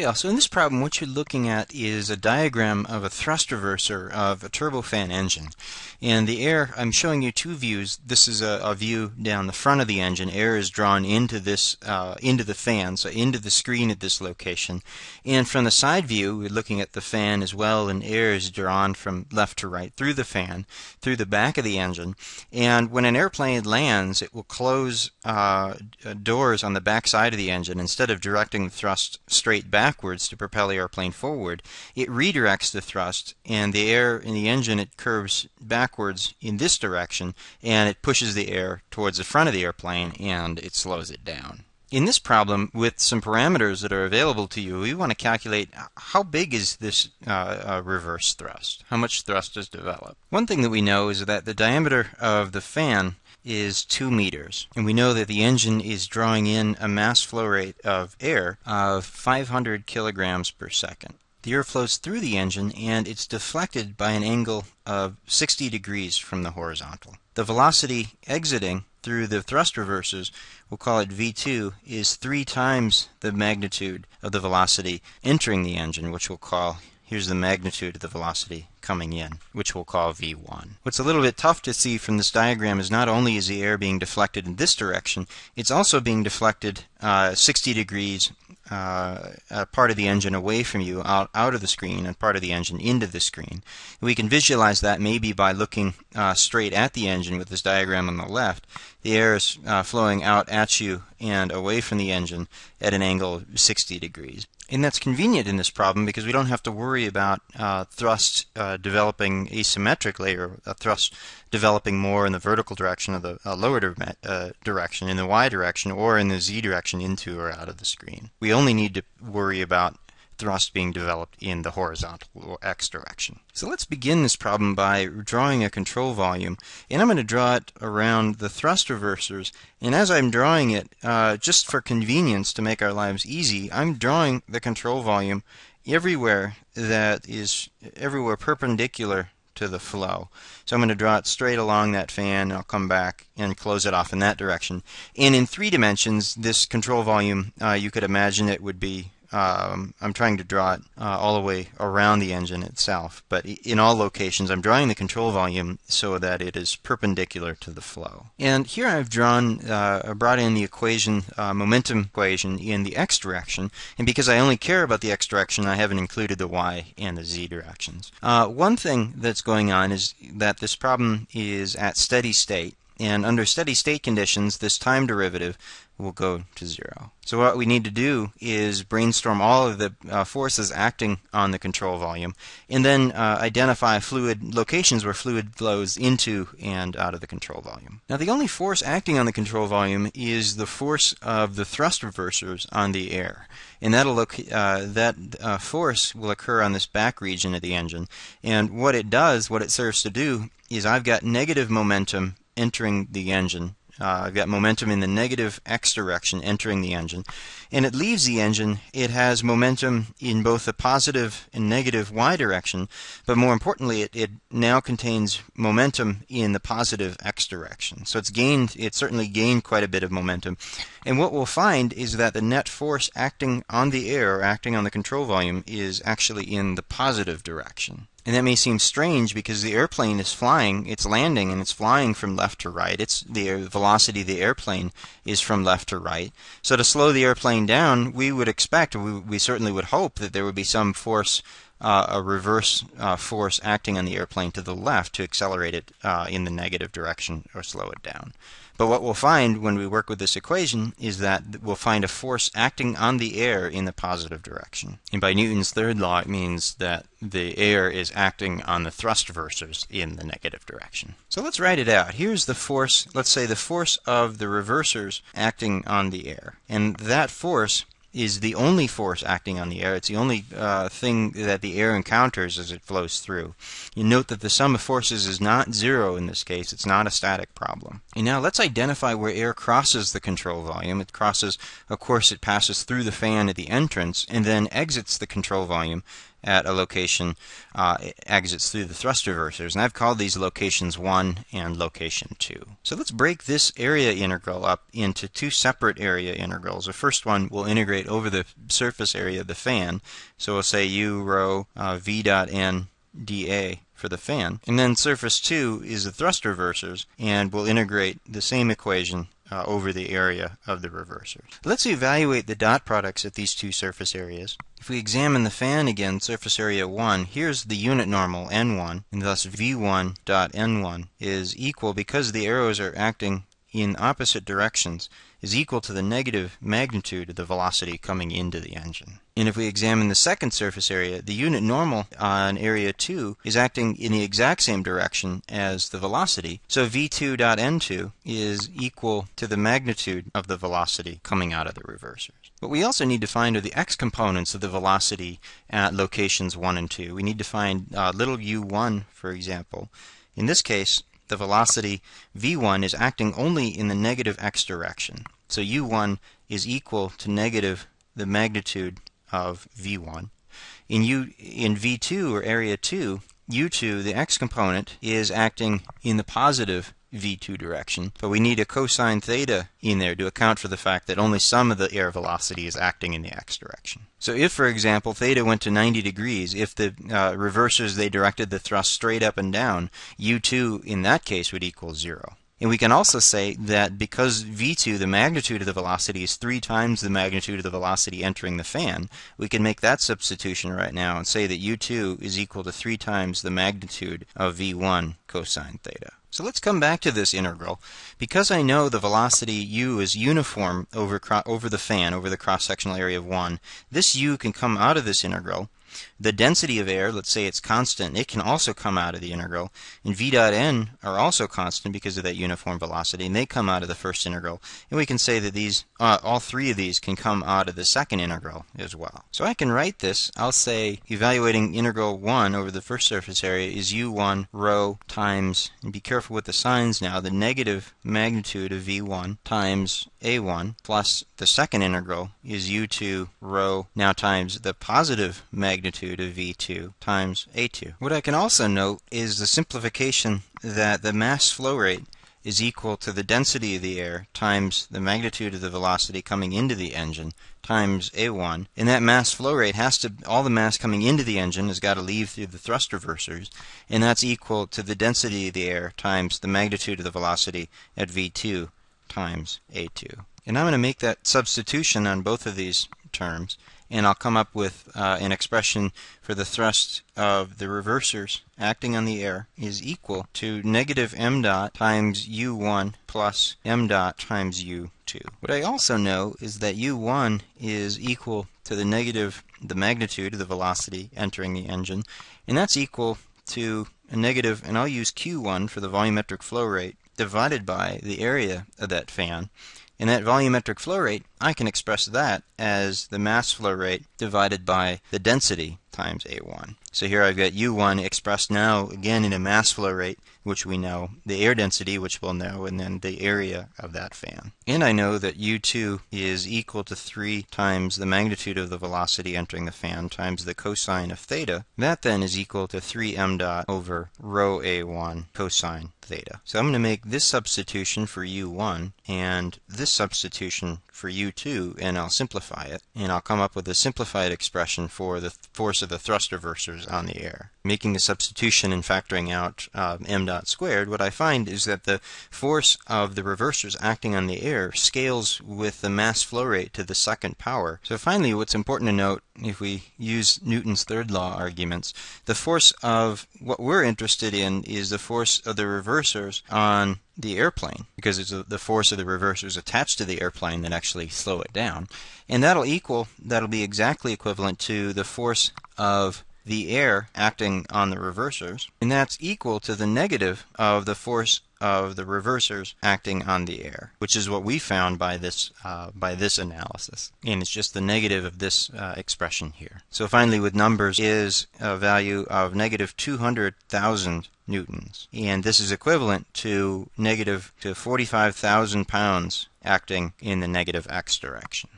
Yeah, so in this problem, what you're looking at is a diagram of a thrust reverser of a turbofan engine. And the air, I'm showing you two views. This is a, a view down the front of the engine. Air is drawn into this, uh, into the fan, so into the screen at this location. And from the side view, we're looking at the fan as well, and air is drawn from left to right through the fan, through the back of the engine. And when an airplane lands, it will close uh, doors on the back side of the engine instead of directing the thrust straight back backwards to propel the airplane forward, it redirects the thrust, and the air in the engine it curves backwards in this direction, and it pushes the air towards the front of the airplane, and it slows it down. In this problem, with some parameters that are available to you, we want to calculate how big is this uh, uh, reverse thrust? How much thrust is developed? One thing that we know is that the diameter of the fan is 2 meters. And we know that the engine is drawing in a mass flow rate of air of 500 kilograms per second. The air flows through the engine and it's deflected by an angle of 60 degrees from the horizontal. The velocity exiting through the thrust reversers, we'll call it V2, is three times the magnitude of the velocity entering the engine, which we'll call Here's the magnitude of the velocity coming in, which we'll call v1. What's a little bit tough to see from this diagram is not only is the air being deflected in this direction, it's also being deflected uh, 60 degrees uh, a part of the engine away from you, out, out of the screen, and part of the engine into the screen. We can visualize that maybe by looking uh, straight at the engine with this diagram on the left. The air is uh, flowing out at you and away from the engine at an angle of 60 degrees. And that's convenient in this problem because we don't have to worry about uh, thrust uh, developing asymmetrically or a thrust developing more in the vertical direction of the uh, lower di uh, direction, in the y direction, or in the z direction into or out of the screen. We only need to worry about thrust being developed in the horizontal or x direction. So let's begin this problem by drawing a control volume. And I'm going to draw it around the thrust reversers. And as I'm drawing it, uh, just for convenience to make our lives easy, I'm drawing the control volume everywhere that is everywhere perpendicular to the flow. So I'm going to draw it straight along that fan, and I'll come back and close it off in that direction. And in three dimensions, this control volume, uh, you could imagine it would be um, I'm trying to draw it uh, all the way around the engine itself, but in all locations I'm drawing the control volume so that it is perpendicular to the flow. And here I've drawn, uh, brought in the equation, uh, momentum equation in the x direction, and because I only care about the x direction, I haven't included the y and the z directions. Uh, one thing that's going on is that this problem is at steady state, and under steady state conditions, this time derivative will go to zero. So what we need to do is brainstorm all of the uh, forces acting on the control volume and then uh, identify fluid locations where fluid flows into and out of the control volume. Now the only force acting on the control volume is the force of the thrust reversers on the air. And that'll look, uh, that uh, force will occur on this back region of the engine. And what it does, what it serves to do, is I've got negative momentum entering the engine uh, I've got momentum in the negative x direction entering the engine. And it leaves the engine, it has momentum in both the positive and negative y direction, but more importantly, it, it now contains momentum in the positive x direction. So it's gained, it certainly gained quite a bit of momentum. And what we'll find is that the net force acting on the air, acting on the control volume, is actually in the positive direction. And that may seem strange because the airplane is flying, it's landing and it's flying from left to right. It's the velocity of the airplane is from left to right. So to slow the airplane down, we would expect, we, we certainly would hope that there would be some force, uh, a reverse uh, force acting on the airplane to the left to accelerate it uh, in the negative direction or slow it down. But what we'll find when we work with this equation is that we'll find a force acting on the air in the positive direction. And by Newton's third law, it means that the air is acting on the thrust reversers in the negative direction. So let's write it out. Here's the force, let's say the force of the reversers acting on the air. And that force is the only force acting on the air. It's the only uh, thing that the air encounters as it flows through. You note that the sum of forces is not zero in this case. It's not a static problem. And now let's identify where air crosses the control volume. It crosses, of course, it passes through the fan at the entrance and then exits the control volume at a location uh, exits through the thrust reversers. And I've called these locations 1 and location 2. So let's break this area integral up into two separate area integrals. The first one will integrate over the surface area of the fan. So we'll say u rho uh, v dot n dA for the fan. And then surface 2 is the thrust reversers, and we'll integrate the same equation uh, over the area of the reversers. Let's evaluate the dot products at these two surface areas. If we examine the fan again, surface area 1, here's the unit normal, n1, and thus v1 dot n1 is equal, because the arrows are acting in opposite directions is equal to the negative magnitude of the velocity coming into the engine. And if we examine the second surface area, the unit normal on area 2 is acting in the exact same direction as the velocity. So v2.n2 is equal to the magnitude of the velocity coming out of the reversers. What we also need to find are the x components of the velocity at locations 1 and 2. We need to find uh, little u1, for example. In this case, the velocity v1 is acting only in the negative x direction. So u1 is equal to negative the magnitude of v1. In u in v2 or area 2, u2, the x component, is acting in the positive v2 direction, but we need a cosine theta in there to account for the fact that only some of the air velocity is acting in the x direction. So if, for example, theta went to 90 degrees, if the uh, reversers they directed the thrust straight up and down, u2 in that case would equal 0. And we can also say that because v2, the magnitude of the velocity, is three times the magnitude of the velocity entering the fan, we can make that substitution right now and say that u2 is equal to three times the magnitude of v1 cosine theta. So let's come back to this integral. Because I know the velocity u is uniform over, over the fan, over the cross-sectional area of 1, this u can come out of this integral the density of air, let's say it's constant, it can also come out of the integral. And v dot n are also constant because of that uniform velocity, and they come out of the first integral. And we can say that these, uh, all three of these can come out of the second integral as well. So I can write this. I'll say evaluating integral 1 over the first surface area is u1 rho times, and be careful with the signs now, the negative magnitude of v1 times a1 plus the second integral is u2 rho now times the positive magnitude of v2 times a2. What I can also note is the simplification that the mass flow rate is equal to the density of the air times the magnitude of the velocity coming into the engine times a1 and that mass flow rate has to all the mass coming into the engine has got to leave through the thrust reversers. And that's equal to the density of the air times the magnitude of the velocity at v2 times a2 and I'm going to make that substitution on both of these terms and I'll come up with uh, an expression for the thrust of the reversers acting on the air is equal to negative m dot times u1 plus m dot times u2. What I also know is that u1 is equal to the negative the magnitude of the velocity entering the engine, and that's equal to a negative, and I'll use q1 for the volumetric flow rate, divided by the area of that fan. And that volumetric flow rate, I can express that as the mass flow rate divided by the density times A1. So here I've got U1 expressed now again in a mass flow rate, which we know, the air density, which we'll know, and then the area of that fan. And I know that U2 is equal to 3 times the magnitude of the velocity entering the fan times the cosine of theta. That then is equal to 3 m dot over rho A1 cosine theta. So I'm going to make this substitution for U1 and this substitution for U2 and I'll simplify it and I'll come up with a simplified expression for the force of the thrust reversers on the air. Making the substitution and factoring out uh, m dot squared, what I find is that the force of the reversers acting on the air scales with the mass flow rate to the second power. So finally, what's important to note if we use Newton's third law arguments, the force of what we're interested in is the force of the reversers on the airplane because it's the force of the reversers attached to the airplane that actually slow it down. And that'll equal, that'll be exactly equivalent to the force of the air acting on the reversers, and that's equal to the negative of the force of the reversers acting on the air, which is what we found by this uh, by this analysis. And it's just the negative of this uh, expression here. So finally, with numbers, is a value of negative 200,000 newtons, and this is equivalent to negative to 45,000 pounds acting in the negative x direction.